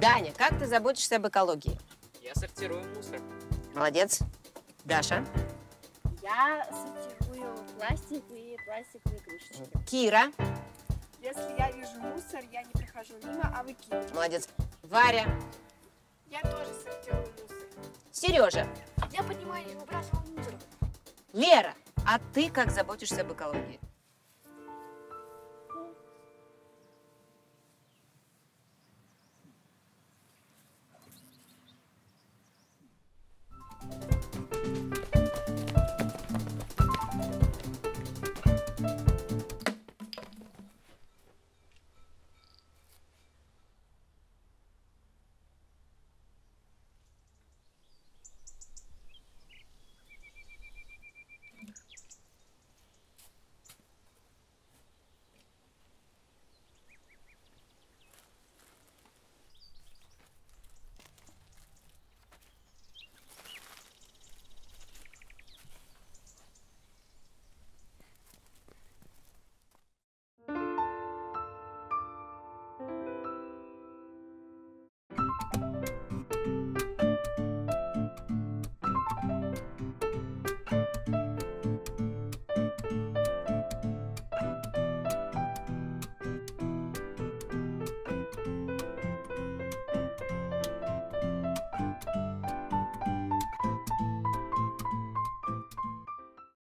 Даня, как ты заботишься об экологии? Я сортирую мусор. Молодец. Даша. Я сортирую пластик и пластиковые крышечки. Кира. Если я вижу мусор, я не прохожу мимо, а выкидываю. Молодец. Варя. Я тоже сортирую мусор. Сережа. Я поднимаю и выбрасываю мусор. Лера. А ты как заботишься об экологии?